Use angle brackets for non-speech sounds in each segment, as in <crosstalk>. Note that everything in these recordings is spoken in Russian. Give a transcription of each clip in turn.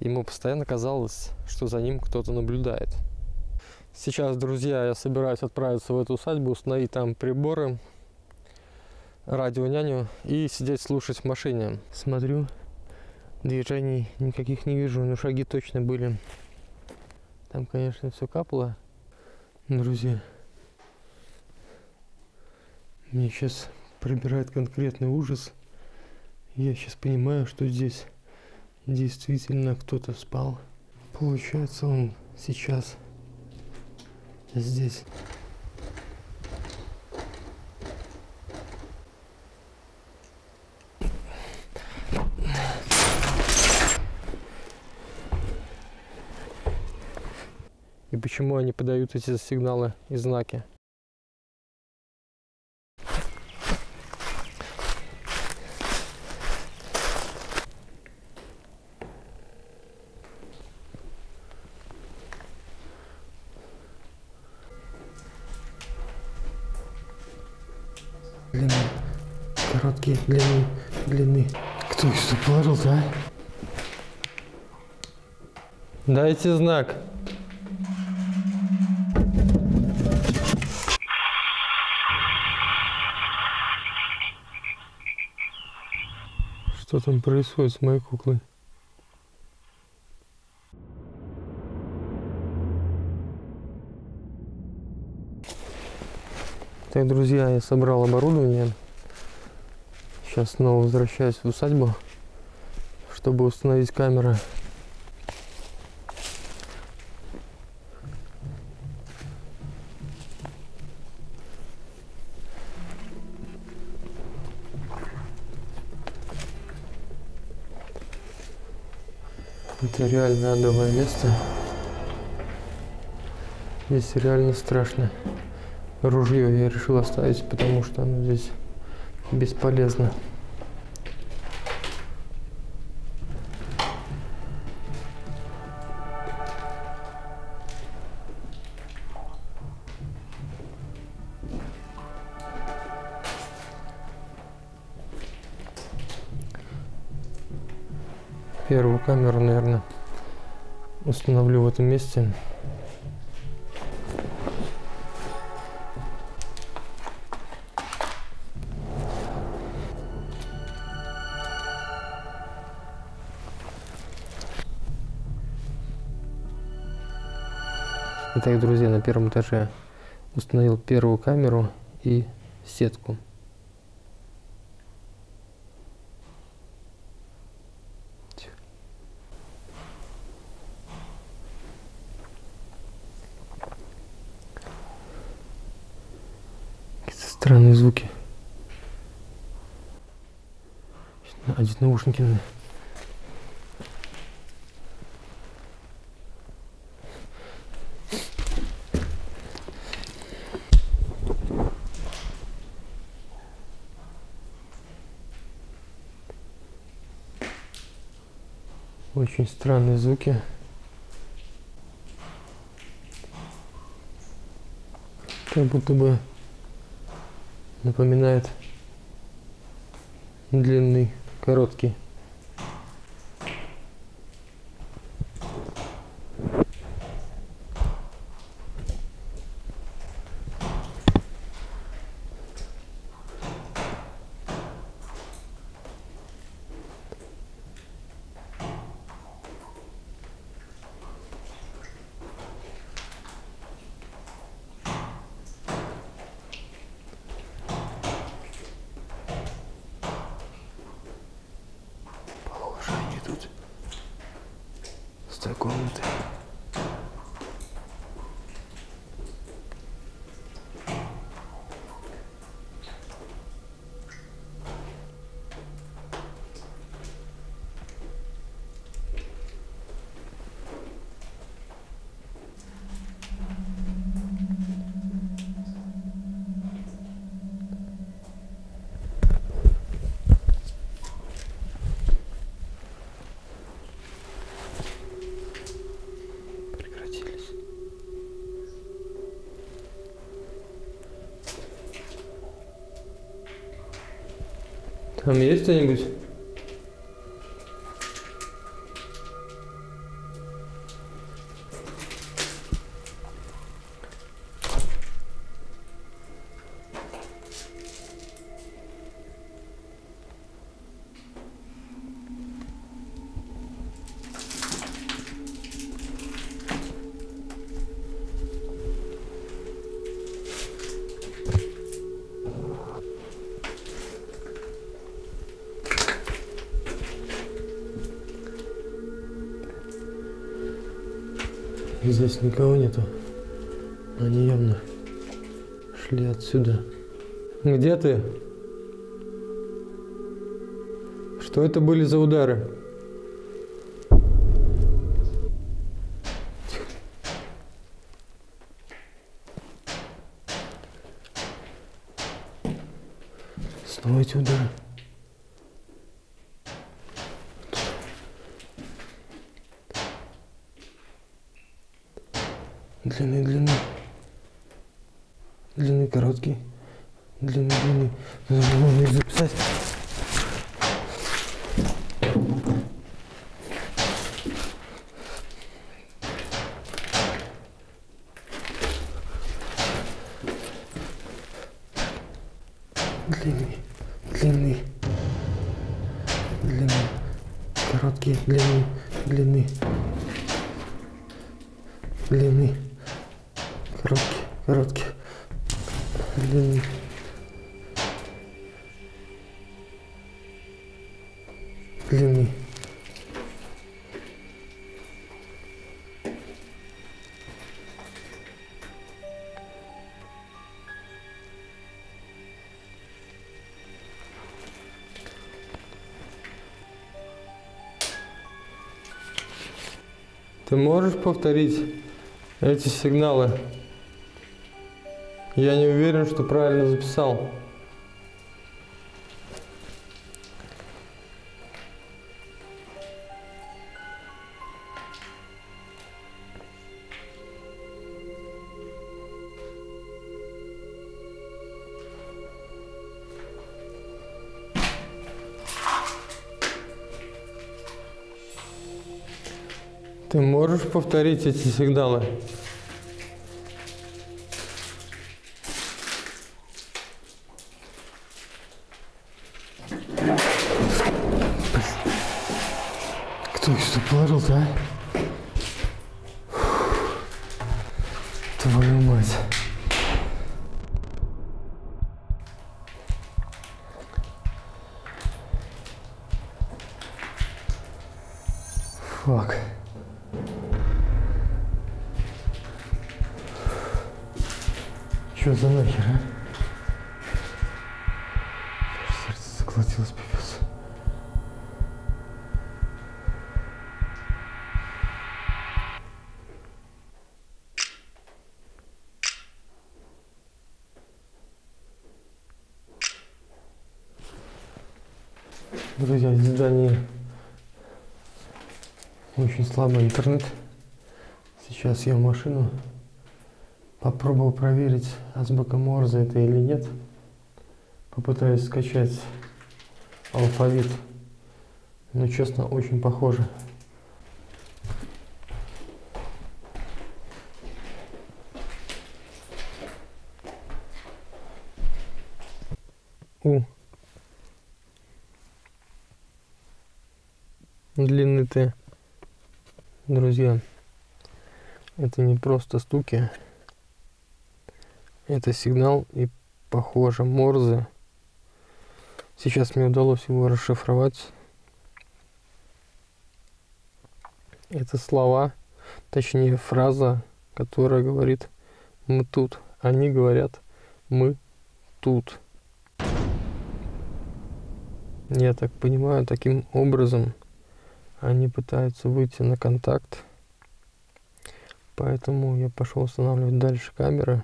Ему постоянно казалось, что за ним кто-то наблюдает. Сейчас, друзья, я собираюсь отправиться в эту усадьбу, установить там приборы, радионяню и сидеть слушать в машине. Смотрю, движений никаких не вижу, но шаги точно были. Там, конечно, все капало. Друзья, мне сейчас пробирает конкретный ужас. Я сейчас понимаю, что здесь действительно кто-то спал. Получается, он сейчас здесь. И почему они подают эти сигналы и знаки? Дайте знак. Что там происходит с моей куклой? Так, друзья, я собрал оборудование. Сейчас снова возвращаюсь в усадьбу, чтобы установить камеры. Реально адовое место. Здесь реально страшно. Ружье я решил оставить, потому что оно здесь бесполезно. Первую камеру, наверное, установлю в этом месте. Итак, друзья, на первом этаже установил первую камеру и сетку. Какие-то странные звуки. Одеть наушники надо. Очень странные звуки. Как будто бы напоминает длинный, короткий. Похоже, они тут с той комнаты. Прекратились. Там есть кто-нибудь? Здесь никого нету. Они явно шли отсюда. Где ты? Что это были за удары? Снова эти удары. Длинный, длинный. Длинный, короткий. Длинный, Можно их записать. Ты можешь повторить эти сигналы? Я не уверен, что правильно записал. Повторить эти сигналы? Кто их сюда положил-то, а? Твою мать. Слабый интернет. Сейчас я машину попробую проверить, азбука Морзе это или нет. Попытаюсь скачать алфавит. Но честно, очень похоже. У. Длинный Т. Друзья, это не просто стуки. Это сигнал и похоже Морзе. Сейчас мне удалось его расшифровать. Это слова, точнее фраза, которая говорит «мы тут». Они говорят «мы тут». Я так понимаю, таким образом они пытаются выйти на контакт. Поэтому я пошел устанавливать дальше камеры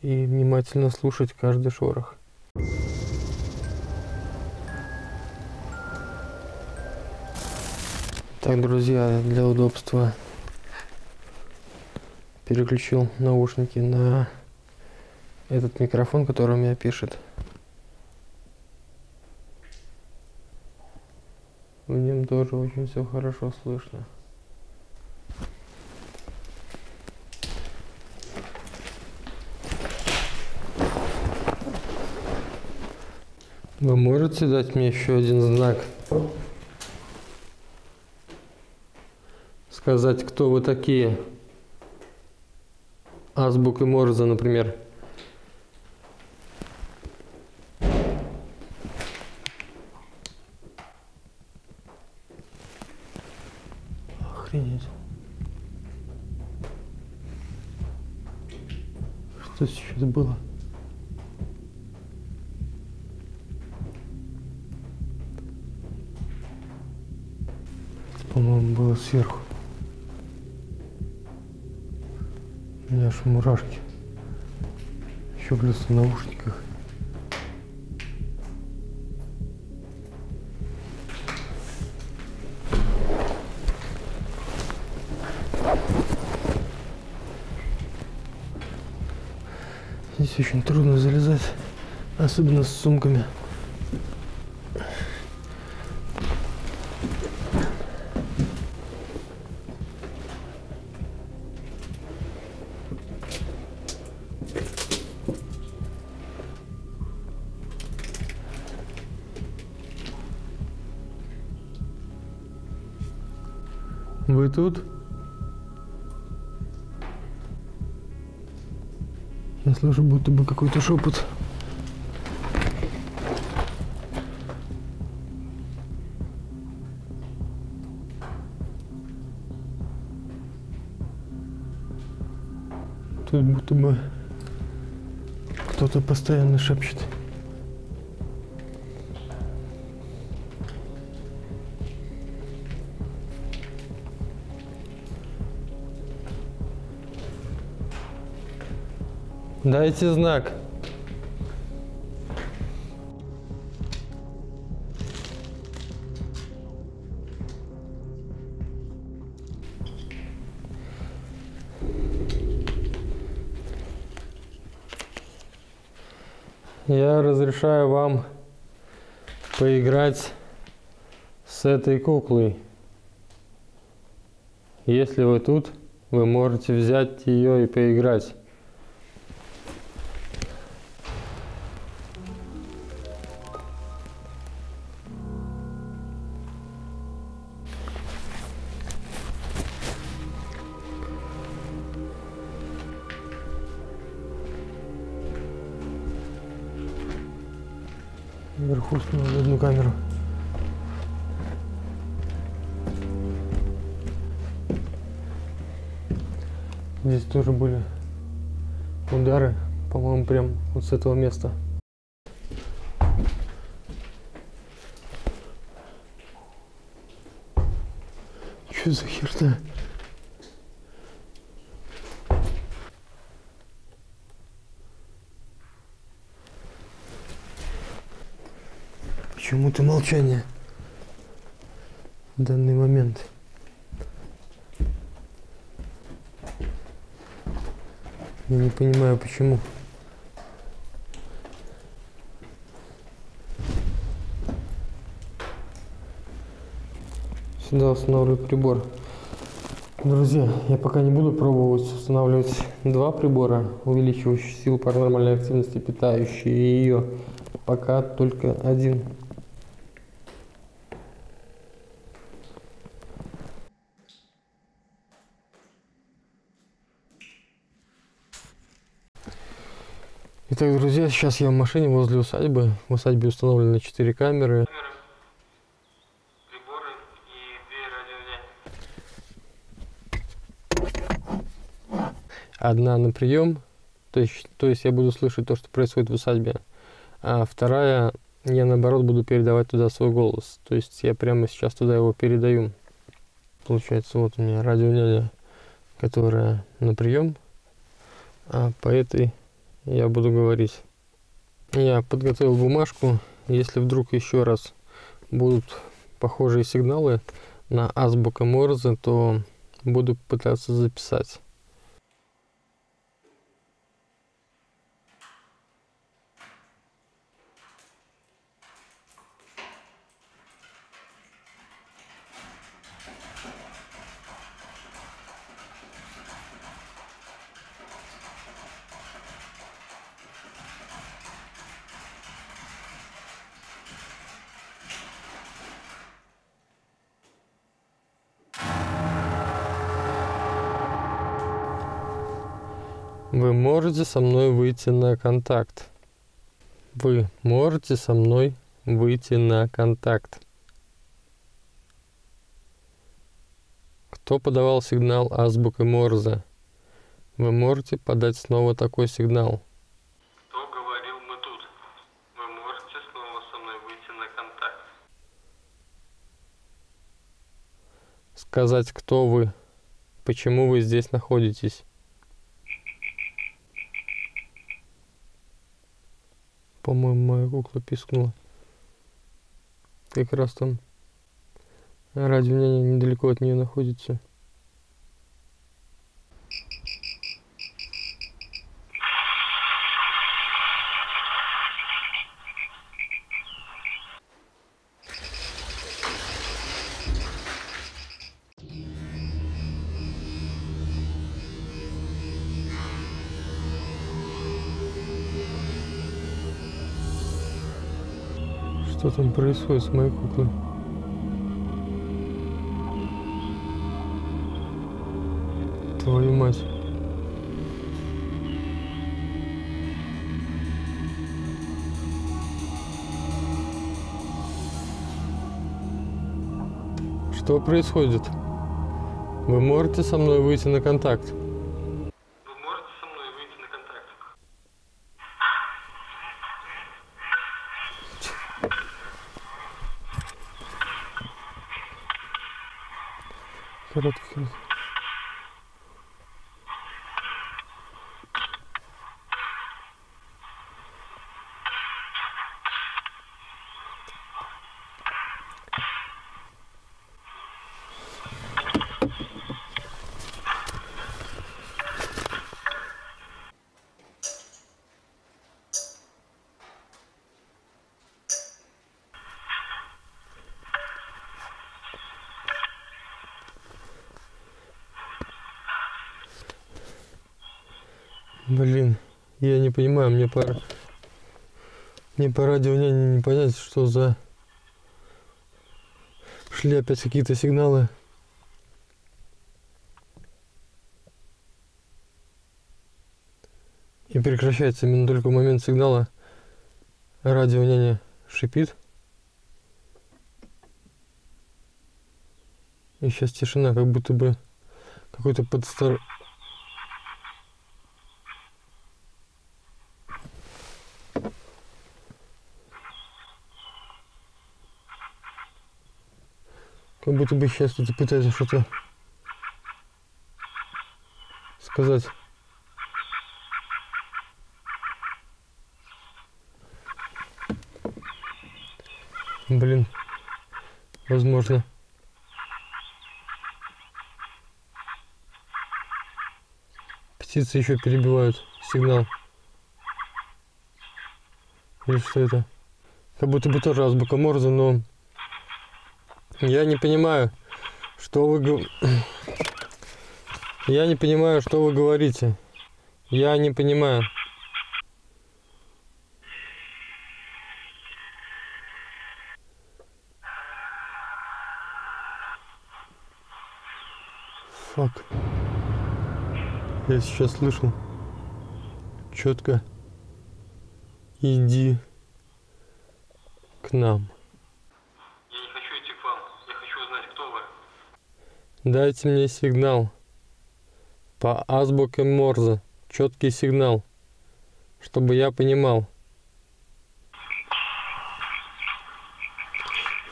и внимательно слушать каждый шорох. Так, друзья, для удобства переключил наушники на этот микрофон, который у меня пишет. В нем тоже очень все хорошо слышно. Вы можете дать мне еще один знак? Сказать, кто вы такие? Азбукой Морзе, например. Плюс в наушниках. Здесь очень трудно залезать, особенно с сумками. Тут? Я слышу будто бы какой-то шепот. Тут будто бы кто-то постоянно шепчет. Дайте знак. Я разрешаю вам поиграть с этой куклой. Если вы тут, вы можете взять ее и поиграть. Установил одну камеру. Здесь тоже были удары, по-моему, прям вот с этого места. Что за херня? Почему-то молчание в данный момент. Я не понимаю, почему. Сюда устанавливаю прибор. Друзья, я пока не буду пробовать устанавливать два прибора, увеличивающие силу паранормальной активности, питающие ее. Пока только один. Итак, друзья, сейчас я в машине возле усадьбы. В усадьбе установлены 4 камеры. Приборы и Одна на прием, то есть, то есть я буду слышать то, что происходит в усадьбе. А вторая, я наоборот буду передавать туда свой голос. То есть я прямо сейчас туда его передаю. Получается, вот у меня радионяня, которая на прием, а по этой я буду говорить. Я подготовил бумажку. Если вдруг еще раз будут похожие сигналы на азбука Морзе, то буду пытаться записать. Вы можете со мной выйти на контакт. Вы можете со мной выйти на контакт. Кто подавал сигнал азбукой Морзе? Вы можете подать снова такой сигнал. Кто говорил мы тут? Вы можете снова со мной выйти на контакт. Сказать, кто вы, почему вы здесь находитесь. По-моему, моя кукла пискнула. Как раз там радио недалеко от нее находится. Что там происходит с моей куклой? Твою мать. Что происходит? Вы можете со мной выйти на контакт? Вы можете со мной выйти на контакт. Короткий. Блин, я не понимаю, мне по, мне по радио не, не понять, что за... Шли опять какие-то сигналы. И прекращается именно только момент сигнала. Радио няня шипит. И сейчас тишина, как будто бы какой-то подстар... Будто бы сейчас кто-то пытается что-то сказать. Блин, возможно. Птицы еще перебивают сигнал. Или что это? Как будто бы тоже азбука Морзе, но я не понимаю, что вы Я не понимаю, что вы говорите. Я не понимаю. Фак. Я сейчас слышу четко. Иди к нам. Я не хочу идти к вам. Я хочу узнать, кто вы. Дайте мне сигнал. По азбуке Морзе. Четкий сигнал. Чтобы я понимал.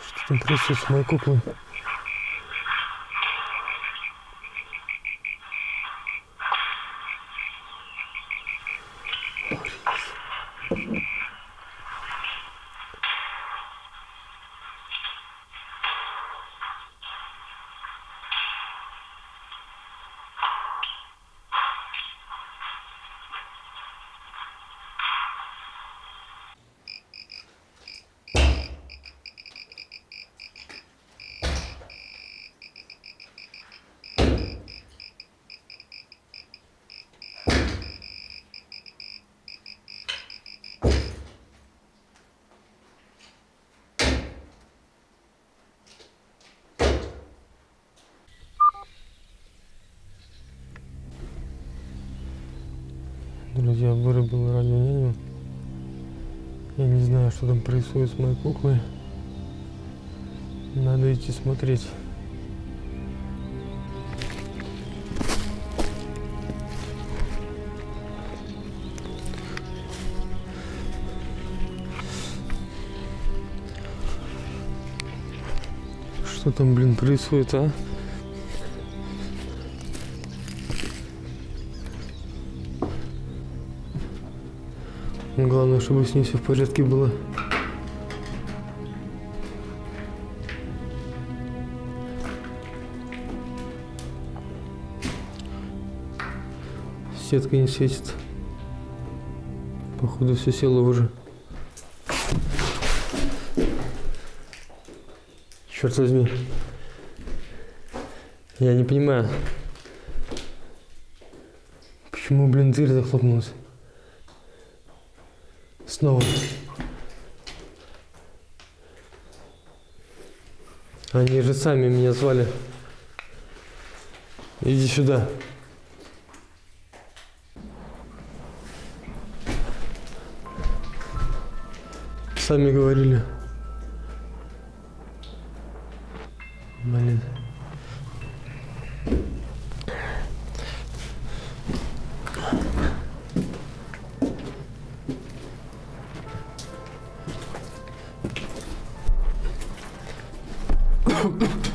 Что там происходит с моей куклой? Друзья, обзоры было радио няню. Я не знаю, что там происходит с моей куклой. Надо идти смотреть. Что там, блин, происходит, а? Главное, чтобы с ней все в порядке было. Сетка не светит. Походу все село уже. Черт возьми. Я не понимаю. Почему, блин, дверь захлопнулась? Снова. Они же сами меня звали. Иди сюда. Сами говорили. <laughs> Oh.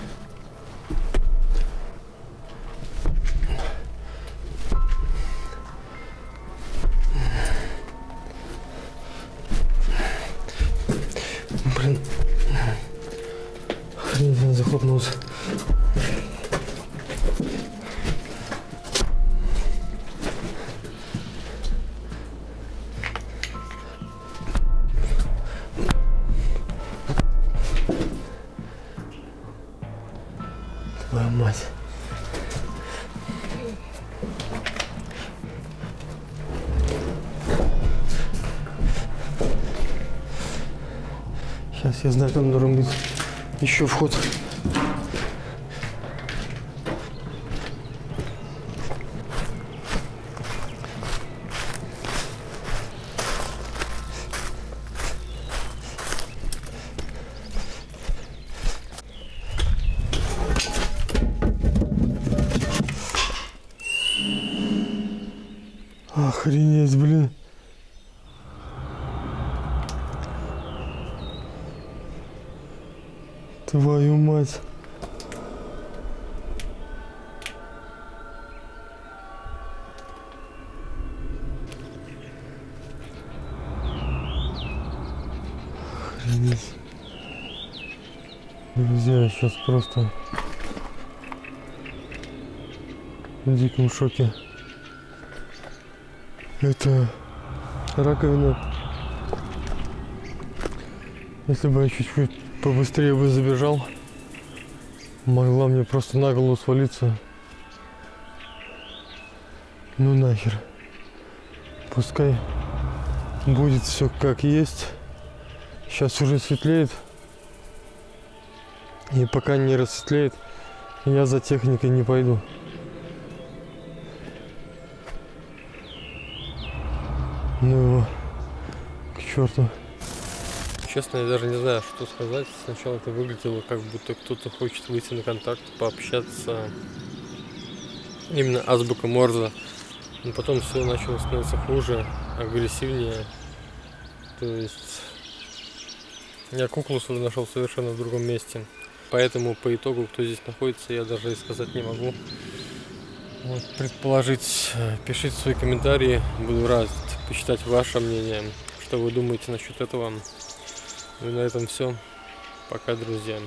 Я знаю, там должен быть еще вход. Охренеть, блин. Твою мать. Охренеть. Друзья, я сейчас просто в диком шоке. Это раковина. Если бы я чуть-чуть побыстрее бы забежал, могла мне просто на голову свалиться. Ну нахер. Пускай будет все как есть. Сейчас уже светлеет. И пока не рассветлеет, я за техникой не пойду. Ну его к черту. Честно, я даже не знаю, что сказать. Сначала это выглядело, как будто кто-то хочет выйти на контакт, пообщаться. Именно азбука Морзе. Но потом все начало становиться хуже, агрессивнее. То есть я куклу свою нашел совершенно в другом месте. Поэтому по итогу, кто здесь находится, я даже и сказать не могу. Вот, предположить, э, пишите свои комментарии, буду рад почитать ваше мнение, что вы думаете насчет этого. Ну и на этом все. Пока, друзья.